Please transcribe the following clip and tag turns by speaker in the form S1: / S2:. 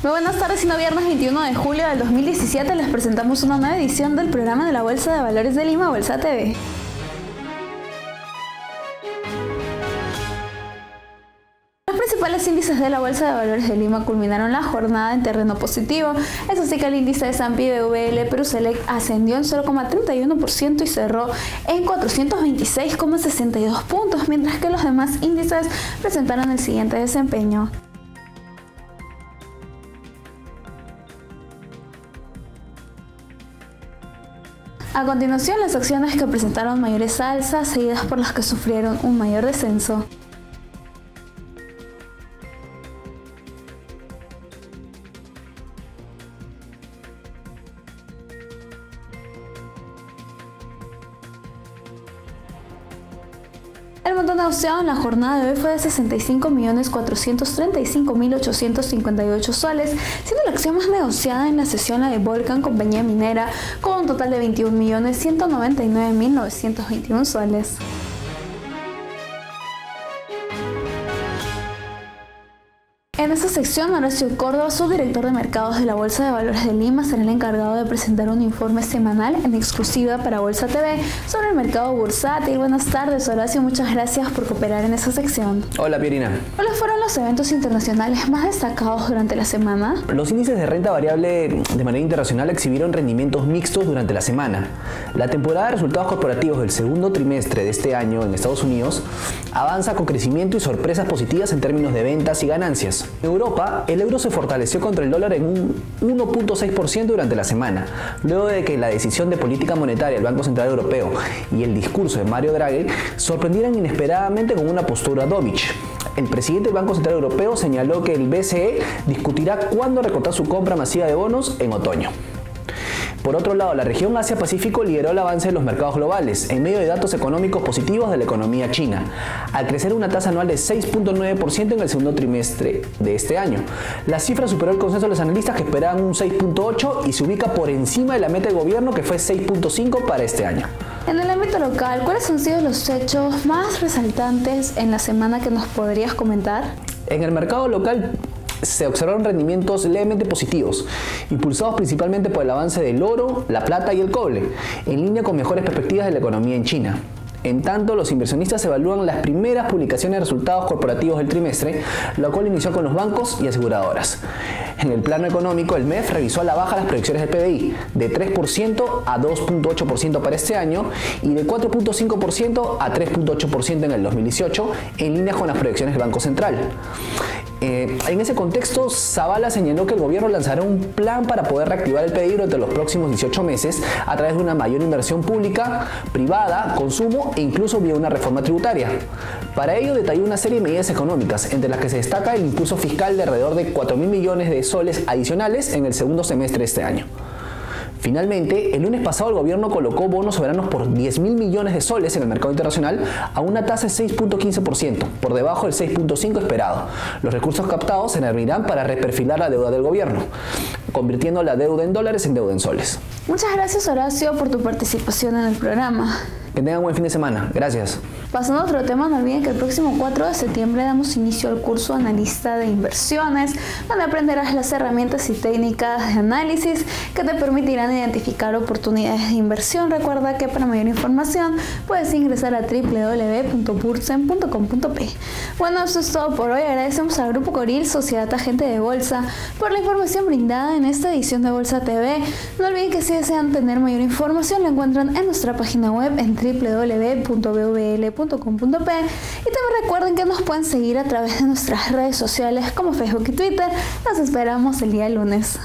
S1: Muy buenas tardes, siendo viernes 21 de julio del 2017 les presentamos una nueva edición del programa de la Bolsa de Valores de Lima, Bolsa TV. Los principales índices de la Bolsa de Valores de Lima culminaron la jornada en terreno positivo. Eso sí que el índice de Sampi BVL Peruselec ascendió en 0,31% y cerró en 426,62 puntos, mientras que los demás índices presentaron el siguiente desempeño. A continuación, las acciones que presentaron mayores alzas, seguidas por las que sufrieron un mayor descenso. Negociado en la jornada de hoy fue de 65.435.858 soles, siendo la acción más negociada en la sesión la de Volcan, compañía minera, con un total de 21.199.921 soles. En esta sección, Horacio Córdoba, subdirector de mercados de la Bolsa de Valores de Lima, será el encargado de presentar un informe semanal en exclusiva para Bolsa TV sobre el mercado bursátil. Buenas tardes, Horacio. Muchas gracias por cooperar en esta sección.
S2: Hola, Pierina.
S1: ¿Cuáles fueron los eventos internacionales más destacados durante la semana?
S2: Los índices de renta variable de manera internacional exhibieron rendimientos mixtos durante la semana. La temporada de resultados corporativos del segundo trimestre de este año en Estados Unidos avanza con crecimiento y sorpresas positivas en términos de ventas y ganancias. En Europa, el euro se fortaleció contra el dólar en un 1.6% durante la semana, luego de que la decisión de política monetaria del Banco Central Europeo y el discurso de Mario Draghi sorprendieran inesperadamente con una postura dovish. El presidente del Banco Central Europeo señaló que el BCE discutirá cuándo recortar su compra masiva de bonos en otoño. Por otro lado, la región Asia-Pacífico lideró el avance de los mercados globales en medio de datos económicos positivos de la economía china, al crecer una tasa anual de 6.9% en el segundo trimestre de este año. La cifra superó el consenso de los analistas que esperaban un 6.8 y se ubica por encima de la meta de gobierno que fue 6.5 para este año.
S1: En el ámbito local, ¿cuáles han sido los hechos más resaltantes en la semana que nos podrías comentar?
S2: En el mercado local se observaron rendimientos levemente positivos, impulsados principalmente por el avance del oro, la plata y el cobre, en línea con mejores perspectivas de la economía en China. En tanto, los inversionistas evalúan las primeras publicaciones de resultados corporativos del trimestre, lo cual inició con los bancos y aseguradoras. En el plano económico, el MEF revisó a la baja las proyecciones del PBI de 3% a 2.8% para este año y de 4.5% a 3.8% en el 2018, en línea con las proyecciones del Banco Central. Eh, en ese contexto, Zavala señaló que el gobierno lanzará un plan para poder reactivar el PBI durante los próximos 18 meses a través de una mayor inversión pública, privada, consumo e incluso vía una reforma tributaria. Para ello detalló una serie de medidas económicas, entre las que se destaca el impulso fiscal de alrededor de 4 mil millones de soles adicionales en el segundo semestre de este año. Finalmente, el lunes pasado el gobierno colocó bonos soberanos por 10 mil millones de soles en el mercado internacional a una tasa de 6.15%, por debajo del 6.5% esperado. Los recursos captados se servirán para reperfilar la deuda del gobierno, convirtiendo la deuda en dólares en deuda en soles.
S1: Muchas gracias Horacio por tu participación en el programa.
S2: Que tengan buen fin de semana. Gracias.
S1: Pasando a otro tema, no olviden que el próximo 4 de septiembre damos inicio al curso Analista de Inversiones, donde aprenderás las herramientas y técnicas de análisis que te permitirán identificar oportunidades de inversión. Recuerda que para mayor información puedes ingresar a www.bursen.com.p. Bueno, eso es todo por hoy. Agradecemos al Grupo Coril, Sociedad Agente de Bolsa, por la información brindada en esta edición de Bolsa TV. No olviden que si desean tener mayor información, la encuentran en nuestra página web en www.bwl.com y también recuerden que nos pueden seguir a través de nuestras redes sociales como Facebook y Twitter. Nos esperamos el día lunes.